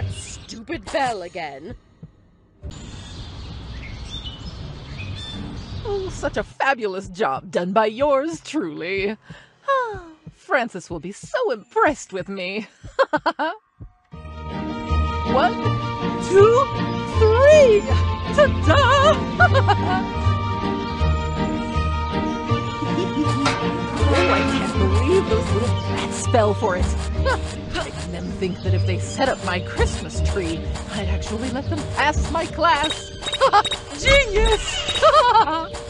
that stupid bell again. Oh, such a fabulous job done by yours truly. Ah, Francis will be so impressed with me. One, two, three! Ta-da! oh, I can't believe those little rats fell for it. Making them think that if they set up my Christmas tree, I'd actually let them pass my class. Genius!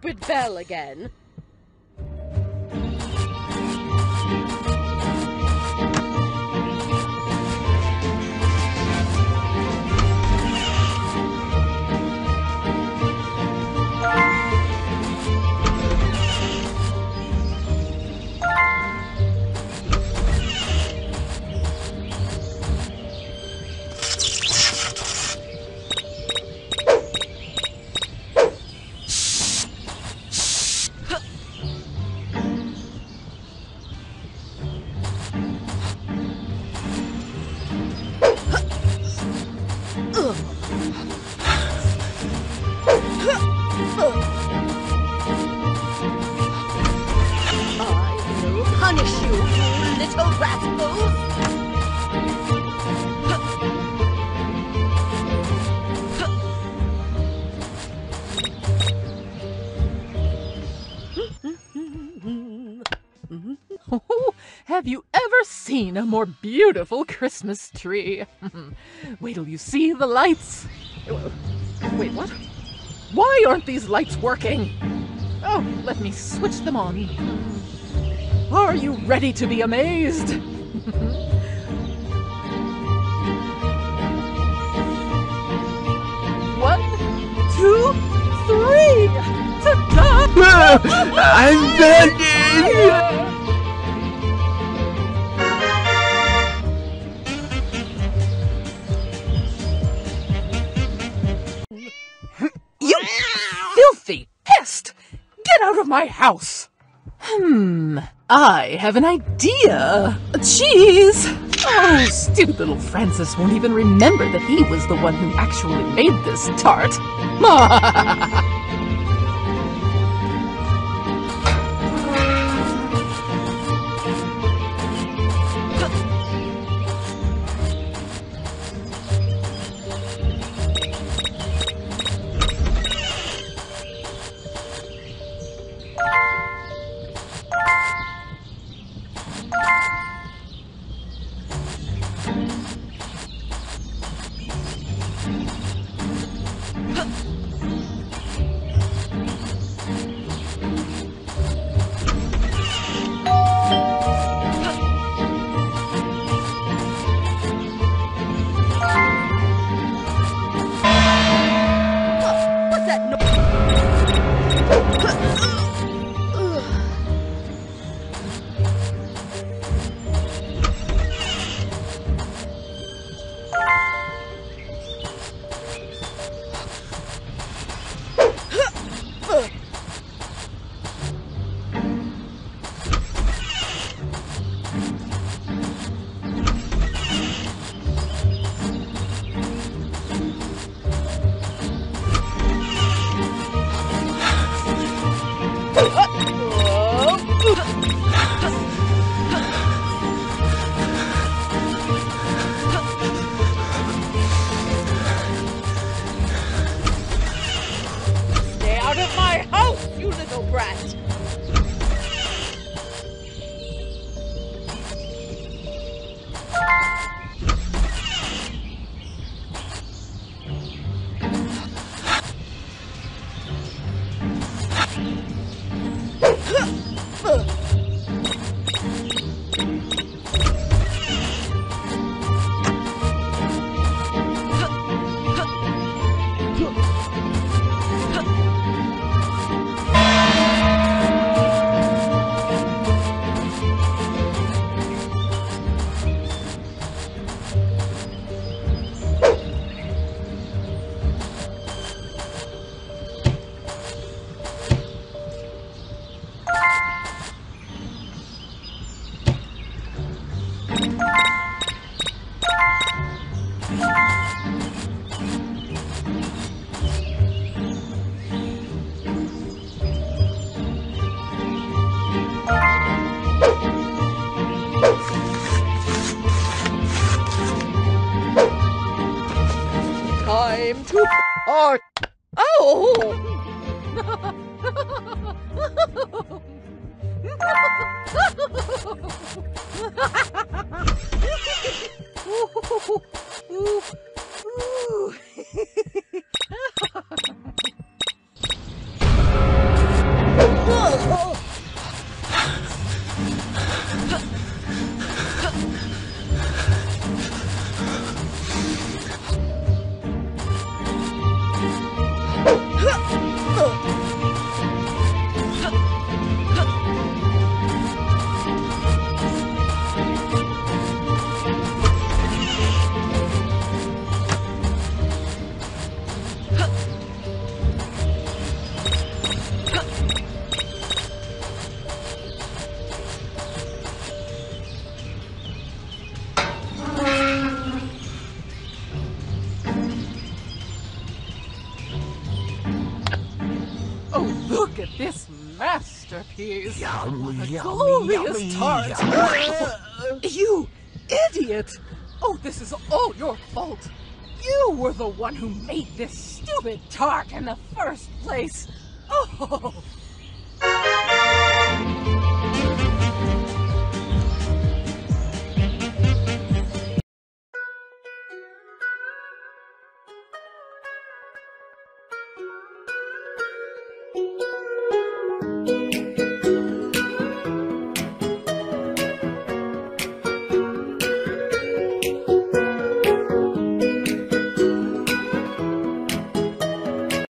Stupid bell again. You, little rascals! Oh, have you ever seen a more beautiful Christmas tree? Wait till you see the lights. Wait, what? Why aren't these lights working? Oh, let me switch them on. Are you ready to be amazed? One, two, three! Ta-da! I'm begging! You filthy pest! Get out of my house! Hmm, I have an idea. Cheese! Oh, stupid little Francis won't even remember that he was the one who actually made this tart. No breath. Tart. Oh! Oh, this masterpiece! Yum, A yum, glorious tart! you idiot! Oh, this is all your fault! You were the one who made this stupid tart in the first place! Oh!